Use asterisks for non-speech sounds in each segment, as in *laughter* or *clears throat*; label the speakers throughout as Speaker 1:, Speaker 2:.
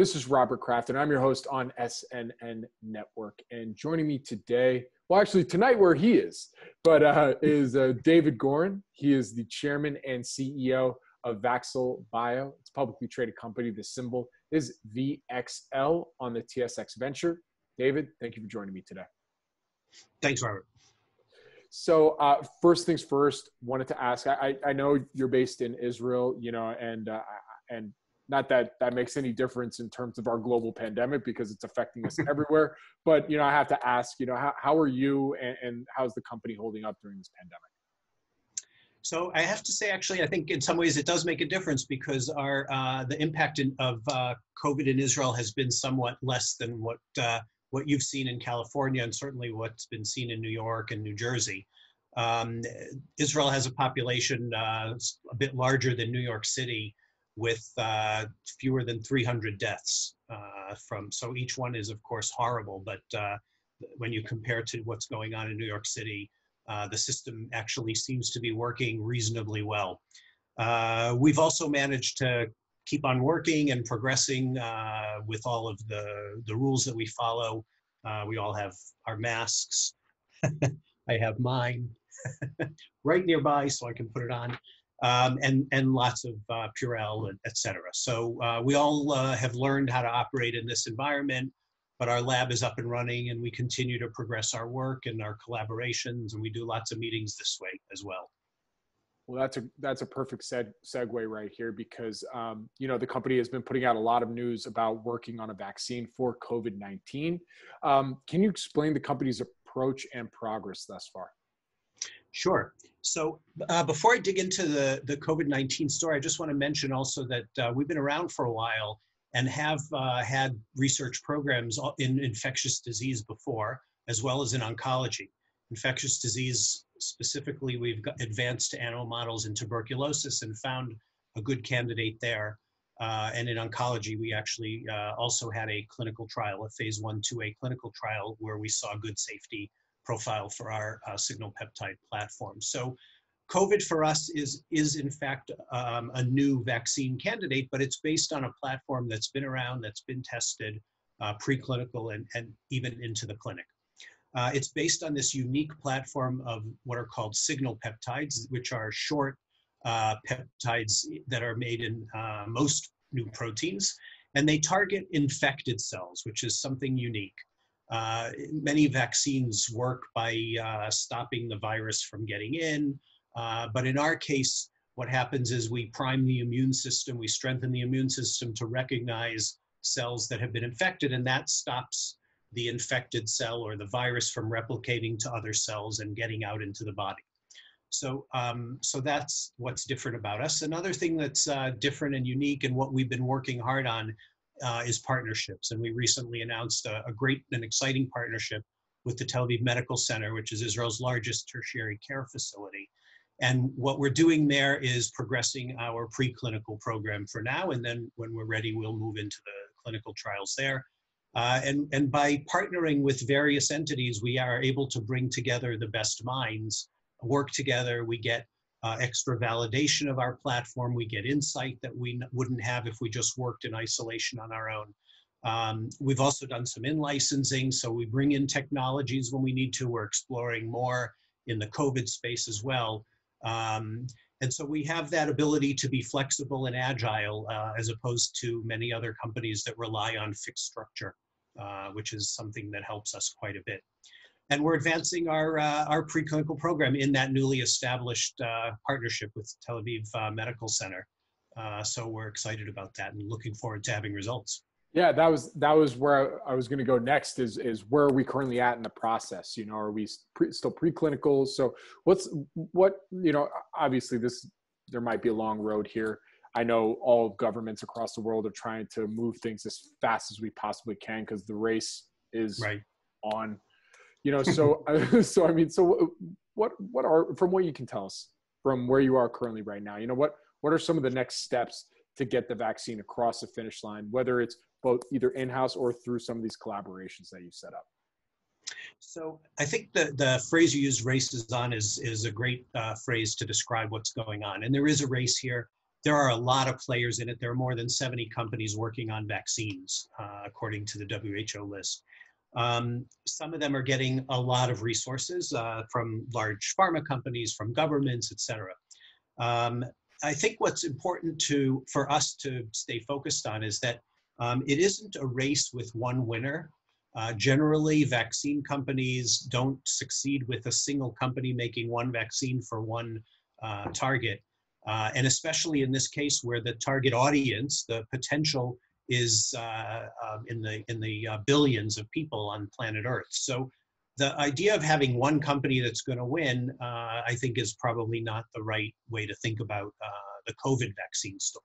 Speaker 1: This is Robert Kraft, and I'm your host on SNN Network. And joining me today, well, actually tonight where he is, but uh, *laughs* is uh, David Goren. He is the chairman and CEO of Vaxil Bio. It's a publicly traded company. The symbol is VXL on the TSX Venture. David, thank you for joining me today.
Speaker 2: Thanks, Robert.
Speaker 1: So uh, first things first, wanted to ask. I, I know you're based in Israel, you know, and uh, and not that that makes any difference in terms of our global pandemic because it's affecting us everywhere. *laughs* But you know, I have to ask, you know, how, how are you and, and how's the company holding up during this pandemic?
Speaker 2: So I have to say, actually, I think in some ways it does make a difference because our uh, the impact in, of uh, COVID in Israel has been somewhat less than what uh, what you've seen in California and certainly what's been seen in New York and New Jersey. Um, Israel has a population uh, a bit larger than New York City, with uh, fewer than 300 deaths uh, from. So each one is, of course, horrible. But uh, when you compare to what's going on in New York City, uh, the system actually seems to be working reasonably well. Uh, we've also managed to keep on working and progressing uh, with all of the, the rules that we follow. we all have our masks. *laughs* I have mine *laughs* right nearby so I can put it on um, and, and lots of uh, Purell, et cetera. So uh, we all uh, have learned how to operate in this environment, but our lab is up and running and we continue to progress our work and our collaborations and we do lots of meetings this way as well.
Speaker 1: Well, that's a that's a perfect seg- segue right here because um, you know the company has been putting out a lot of news about working on a vaccine for COVID nineteen. Um, can you explain the company's approach and progress thus far?
Speaker 2: Sure. So uh, before I dig into the, the COVID-19 story, I just want to mention also that uh, we've been around for a while and have uh, had research programs in infectious disease before, as well as in oncology. Infectious disease, specifically, we've advanced to animal models in tuberculosis and found a good candidate there. Uh, and in oncology, we actually uh, also had a clinical trial, a phase one, 2A clinical trial, where we saw good safety profile for our uh, signal peptide platform. So COVID for us is, is in fact um, a new vaccine candidate, but it's based on a platform that's been around, that's been tested, uh, preclinical and, and even into the clinic. Uh, it's based on this unique platform of what are called signal peptides, which are short uh, peptides that are made in uh, most new proteins. And they target infected cells, which is something unique. Uh, many vaccines work by uh, stopping the virus from getting in, uh, but in our case, what happens is we prime the immune system, we strengthen the immune system to recognize cells that have been infected, and that stops the infected cell or the virus from replicating to other cells and getting out into the body. So, um, so that's what's different about us. Another thing that's uh, different and unique and what we've been working hard on uh, is partnerships. And we recently announced a, a, great and exciting partnership with the Tel Aviv Medical Center, which is Israel's largest tertiary care facility. And what we're doing there is progressing our preclinical program for now. And then when we're ready, we'll move into the clinical trials there. Uh, and, and by partnering with various entities, we are able to bring together the best minds, work together. We get uh, extra validation of our platform. We get insight that we wouldn't have if we just worked in isolation on our own. Um, we've also done some in licensing, so we bring in technologies when we need to. We're exploring more in the COVID space as well. Um, and so we have that ability to be flexible and agile uh, as opposed to many other companies that rely on fixed structure, uh, which is something that helps us quite a bit and we're advancing our uh, our preclinical program in that newly established uh, partnership with Tel Aviv uh, Medical Center. Uh, so we're excited about that and looking forward to having results.
Speaker 1: Yeah, that was that was where I, I was going to go next. Is is where are we currently at in the process? You know, are we pre, still preclinical? So what's what you know? Obviously, this there might be a long road here. I know all governments across the world are trying to move things as fast as we possibly can because the race is right. on you know so *laughs* *laughs* so i mean so what what are from what you can tell us from where you are currently right now you know what what are some of the next steps to get the vaccine across the finish line whether it's both either in-house or through some of these collaborations that you set up
Speaker 2: so I think the, the phrase you use, race is on, is, is a great uh, phrase to describe what's going on. And there is a race here. there are a lot of players in it. There are more than 70 companies working on vaccines, uh, according to the WHO list. Um, some of them are getting a lot of resources uh, from large pharma companies, from governments, et cetera. Um, I think what's important to for us to stay focused on is that um, it isn't a race with one winner. Uh, generally, vaccine companies don't succeed with a single company making one vaccine for one uh, target. Uh, and especially in this case where the target audience, the potential is uh, um, in the, in the uh, billions of people on planet Earth. So the idea of having one company that's going to win, uh, I think is probably not the right way to think about the COVID vaccine story.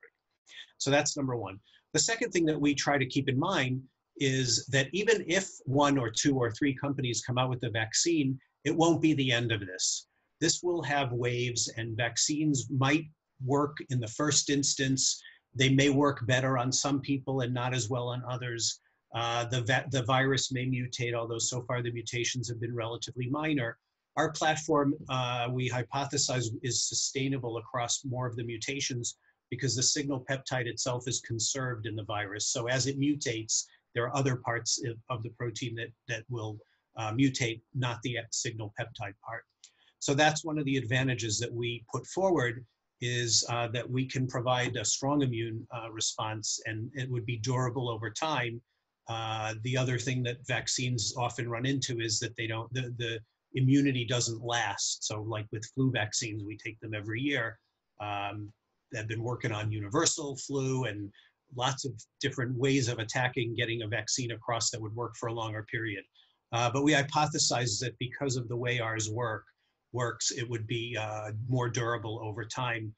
Speaker 2: So that's number one. The second thing that we try to keep in mind is that even if one or two or three companies come out with a vaccine, it won't be the end of this. This will have waves, and vaccines might work in the first instance. They may work better on some people and not as well on others. Uh, the, the virus may mutate, although so far the mutations have been relatively minor. Our platform, uh, we hypothesize, is sustainable across more of the mutations because the signal peptide itself is conserved in the virus. So as it mutates, there are other parts of the protein that, that will uh, mutate, not the signal peptide part. So that's one of the advantages that we put forward is uh, that we can provide a strong immune uh, response and it would be durable over time. Uh, the other thing that vaccines often run into is that they don't, the, the immunity doesn't last. So like with flu vaccines, we take them every year. Um, have been working on universal flu and lots of different ways of attacking getting a vaccine across that would work for a longer period. Uh, but we hypothesize that because of the way ours work works, it would be uh, more durable over time.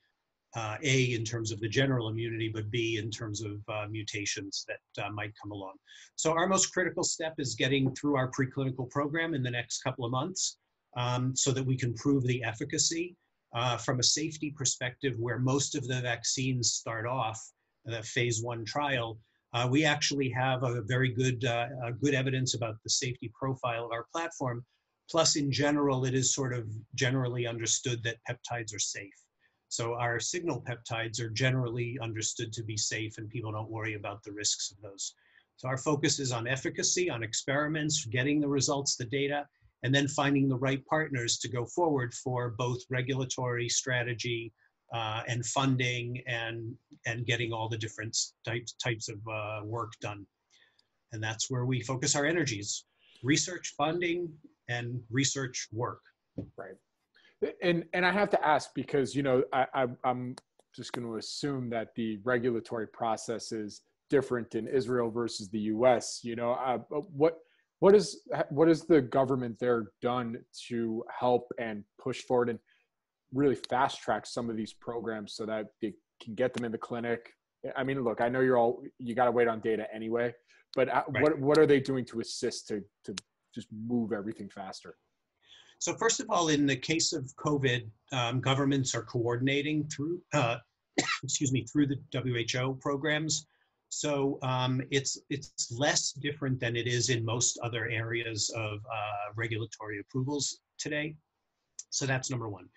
Speaker 2: Uh, a in terms of the general immunity, but B in terms of uh, mutations that uh, might come along. So our most critical step is getting through our preclinical program in the next couple of months, um, so that we can prove the efficacy uh, from a safety perspective, where most of the vaccines start off, the phase one trial, uh, we actually have a very good, uh, good evidence about the safety profile of our platform. Plus, in general, it is sort of generally understood that peptides are safe. So our signal peptides are generally understood to be safe and people don't worry about the risks of those. So our focus is on efficacy, on experiments, getting the results, the data, and then finding the right partners to go forward for both regulatory strategy uh, and funding and and getting all the different types types of uh, work done. And that's where we focus our energies: research, funding, and research work.
Speaker 1: Right. And and I have to ask because you know I, I I'm just going to assume that the regulatory process is different in Israel versus the U.S. You know, uh, what what is what has the government there done to help and push forward and really fast track some of these programs so that they can get them in the clinic i mean look i know you're all you got to wait on data anyway but uh, right. what what are they doing to assist to to just move everything faster
Speaker 2: so first of all in the case of covid um, governments are coordinating through uh, *coughs* excuse me through the who programs so um, it's it's less different than it is in most other areas of uh, regulatory approvals today. So that's number one.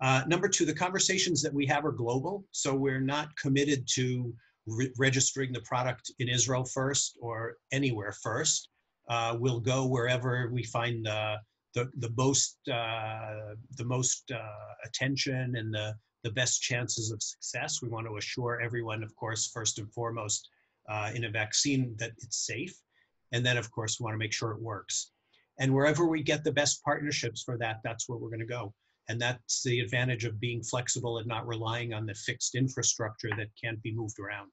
Speaker 2: Uh, number two, the conversations that we have are global. So we're not committed to re registering the product in Israel first or anywhere first. Uh, we'll go wherever we find the the, the most uh, the most uh, attention and the the best chances of success. We want to assure everyone, of course, first and foremost, uh, in a vaccine that it's safe. And then, of course, we want to make sure it works. And wherever we get the best partnerships for that, that's where we're going to go. And that's the advantage of being flexible and not relying on the fixed infrastructure that can't be moved around.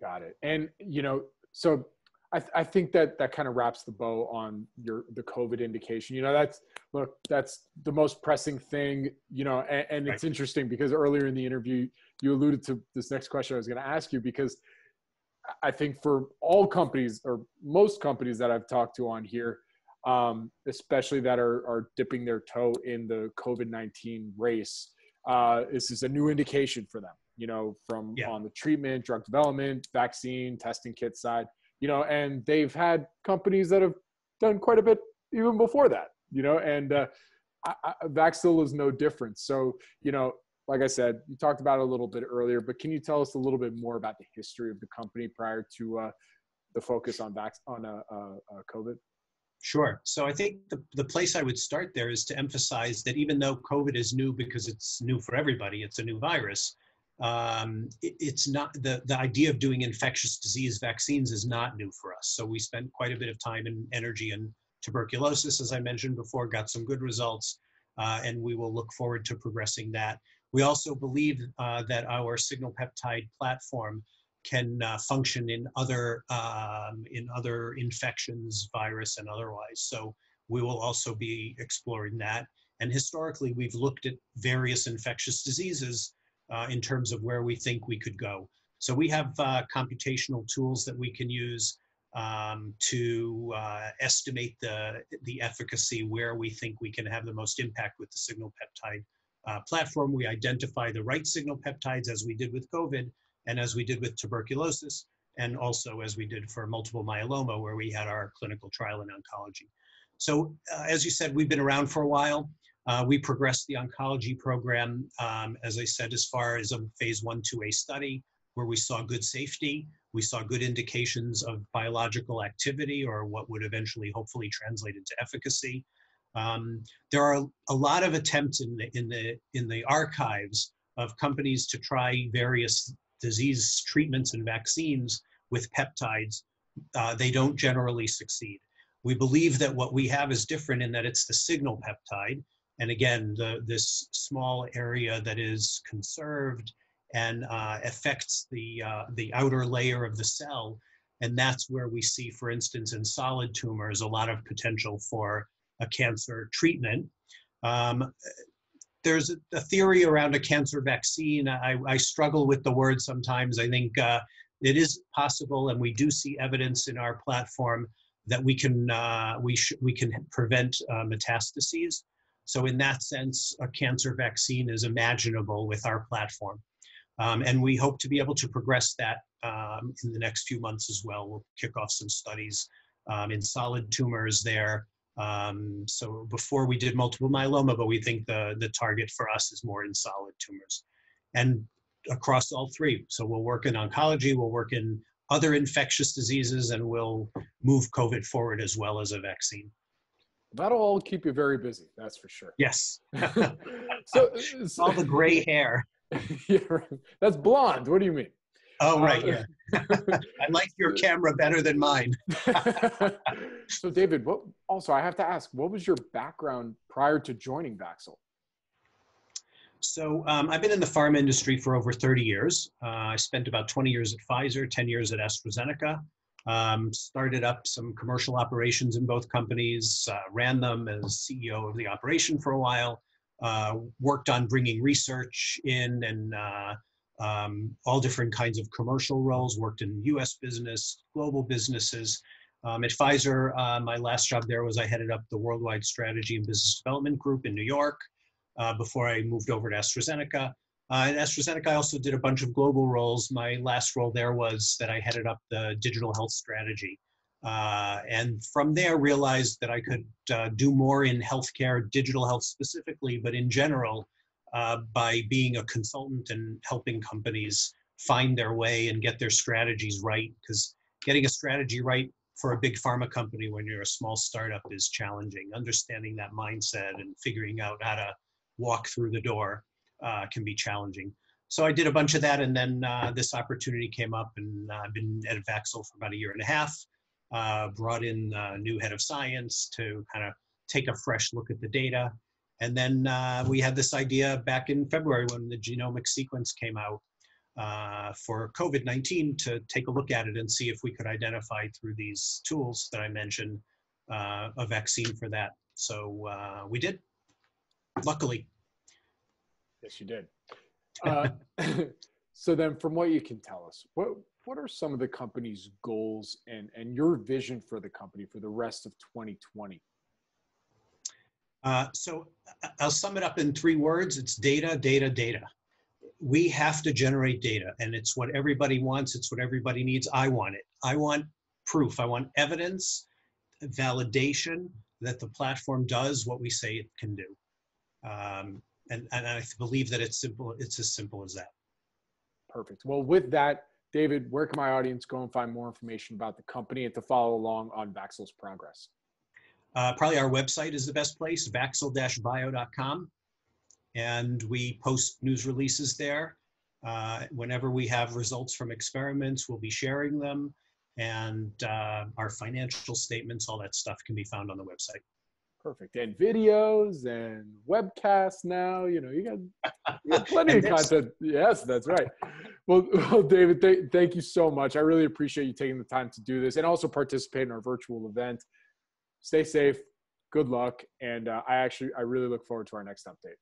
Speaker 1: Got it. And, you know, so I, th- I think that that kind of wraps the bow on your the COVID indication. You know, that's look, that's the most pressing thing. You know, and, and it's interesting because earlier in the interview you alluded to this next question I was going to ask you because I think for all companies or most companies that I've talked to on here, um, especially that are are dipping their toe in the COVID nineteen race, uh, this is a new indication for them. You know, from yeah. on the treatment, drug development, vaccine, testing kit side you know, and they've had companies that have done quite a bit even before that, you know, and uh, I, I, Vaxil is no different. So, you know, like I said, you talked about it a little bit earlier, but can you tell us a little bit more about the history of the company prior to uh, the focus on vac- on uh, uh, uh COVID?
Speaker 2: Sure. So I think the, the place I would start there is to emphasize that even though COVID is new because it's new for everybody, it's a new virus, um, it, it's not the, the idea of doing infectious disease vaccines is not new for us. So we spent quite a bit of time and energy in tuberculosis, as I mentioned before, got some good results, uh, and we will look forward to progressing that. We also believe uh, that our signal peptide platform can uh, function in other um, in other infections, virus and otherwise. So we will also be exploring that. And historically, we've looked at various infectious diseases uh, in terms of where we think we could go. So we have uh, computational tools that we can use um, to uh, estimate the, the efficacy where we think we can have the most impact with the signal peptide uh, platform. We identify the right signal peptides as we did with COVID and as we did with tuberculosis, and also as we did for multiple myeloma, where we had our clinical trial in oncology. So uh, as you said, we've been around for a while. Uh, we progressed the oncology program, um, as I said, as far as a phase one, 2A study where we saw good safety. We saw good indications of biological activity or what would eventually hopefully translate into efficacy. Um, there are a lot of attempts in the, in, the, in the archives of companies to try various disease treatments and vaccines with peptides. Uh, they don't generally succeed. We believe that what we have is different in that it's the signal peptide, and again, the, this small area that is conserved and uh, affects the, uh, the outer layer of the cell. And that's where we see, for instance, in solid tumors, a lot of potential for a cancer treatment. Um, there's a, theory around a cancer vaccine. I, I, struggle with the word sometimes. I think uh, it is possible, and we do see evidence in our platform that we can uh, we we can prevent uh, metastases. So in that sense, a cancer vaccine is imaginable with our platform. Um, and we hope to be able to progress that um, in the next few months as well. We'll kick off some studies um, in solid tumors there. Um, so before we did multiple myeloma, but we think the, the target for us is more in solid tumors. And across all three. So we'll work in oncology, we'll work in other infectious diseases, and we'll move COVID forward as well as a vaccine.
Speaker 1: That'll all keep you very busy, that's for sure.
Speaker 2: Yes. *laughs* so, so, *laughs* all the gray *laughs* hair.
Speaker 1: yeah, that's blonde. What do you mean?
Speaker 2: Oh, right. Uh, yeah. I like your camera better than mine.
Speaker 1: so, David, what, also, I have to ask, what was your background prior to joining Vaxil?
Speaker 2: So, um, I've been in the pharma industry for over 30 years. Uh, I spent about 20 years at Pfizer, 10 years at AstraZeneca. Um, started up some commercial operations in both companies, uh, ran them as CEO of the operation for a while, uh, worked on bringing research in and uh, um, all different kinds of commercial roles, worked in US business, global businesses. Um, at Pfizer, uh, my last job there was I headed up the worldwide strategy and business development group in New York uh, before I moved over to AstraZeneca. Uh, at AstraZeneca, I also did a bunch of global roles. My last role there was that I headed up the digital health strategy. Uh, and from there, realized that I could uh, do more in healthcare, digital health specifically, but in general, uh, by being a consultant and helping companies find their way and get their strategies right. Because getting a strategy right for a big pharma company when you're a small startup is challenging. Understanding that mindset and figuring out how to walk through the door uh, can be challenging. So I did a bunch of that, and then uh, this opportunity came up, and uh, I've been at Vaxil for about a year and a half. Uh, brought in a new head of science to kind of take a fresh look at the data, and then uh, we had this idea back in February when the genomic sequence came out uh, for COVID-19 to take a look at it and see if we could identify through these tools that I mentioned a vaccine for that. So we did, luckily.
Speaker 1: Yes, you did. *laughs* Uh, *clears throat* so then, from what you can tell us, what what are some of the company's goals and and your vision for the company for the rest of 2020?
Speaker 2: Uh, so I'll sum it up in three words. It's data, data, data. We have to generate data, and it's what everybody wants. It's what everybody needs. I want it. I want proof. I want evidence, validation that the platform does what we say it can do. Um, and, and I believe that it's simple. It's as simple as that.
Speaker 1: Perfect. Well, with that, David, where can my audience go and find more information about the company and to follow along on Vaxil's progress?
Speaker 2: Uh, probably our website is the best place, vaxil-bio.com. And we post news releases there. Uh, whenever we have results from experiments, we'll be sharing them. And uh, our financial statements, all that stuff can be found on the website.
Speaker 1: Perfect. And videos and webcasts now, you know, you got, you got plenty *laughs* of content. Yes, that's right. Well, *laughs* well David, th- thank you so much. I really appreciate you taking the time to do this and also participate in our virtual event. Stay safe. Good luck. And uh, I actually, I really look forward to our next update.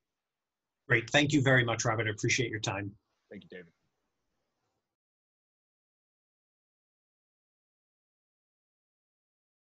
Speaker 2: Great. Thank you very much, Robert. I appreciate your time.
Speaker 1: Thank you, David.